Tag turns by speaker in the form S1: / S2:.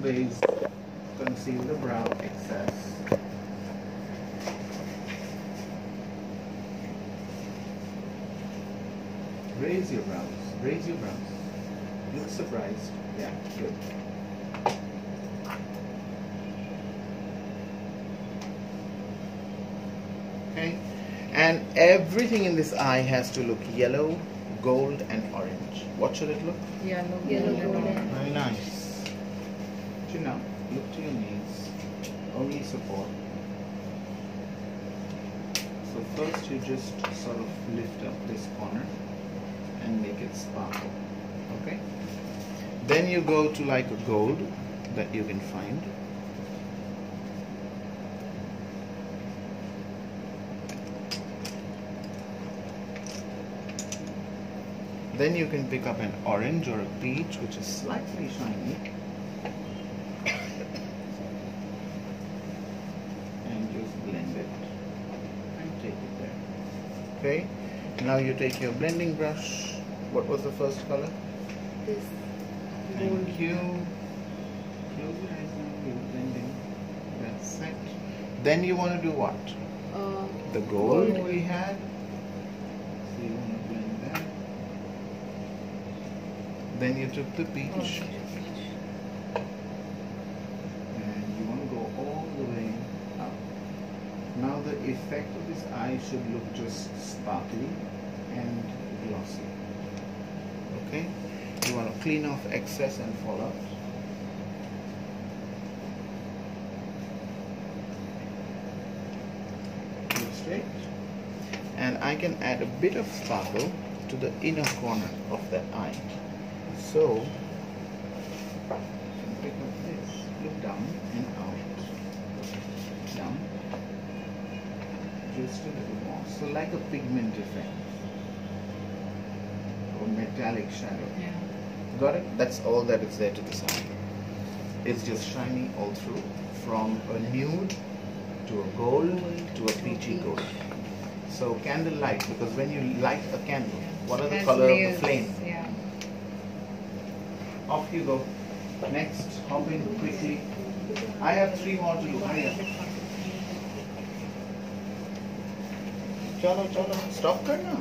S1: always conceal the brow excess. Raise your brows. Raise your brows. Look surprised. Yeah, good. Okay, and everything in this eye has to look yellow, gold, and orange. What should it look?
S2: Yellow,
S3: Yellow,
S2: golden.
S1: Very nice. Chin up. Look to your knees. Only support. So first you just sort of lift up this corner and make it sparkle. Okay? Then you go to like a gold that you can find. Then you can pick up an orange or a peach which is slightly shiny. and just blend it and take it there. Okay? Now you take your blending brush. What was the first color?
S3: This
S1: Thank you. Close your eyes now. You're blending. That's it. Then you want to do what?
S3: uh,
S1: The gold
S3: Gold.
S1: we had. So you want to blend that. Then you took the peach and you want to go all the way up. Now the effect of this eye should look just sparkly and glossy. Okay? You want to clean off excess and fallout. Straight. And I can add a bit of sparkle to the inner corner of that eye. So, pick up this, look down and out. Down. Just a little more. So like a pigment effect. Or metallic shadow.
S2: Yeah.
S1: Got it? That's all that is there to the side. It's just shiny all through. From a nude to a gold to a peachy gold. So candle light, because when you light a candle, what are the color of the flame?
S2: Yeah.
S1: Off you go. Next, hop in quickly. I have three more to do. Hurry up. चलो चलो stop करना।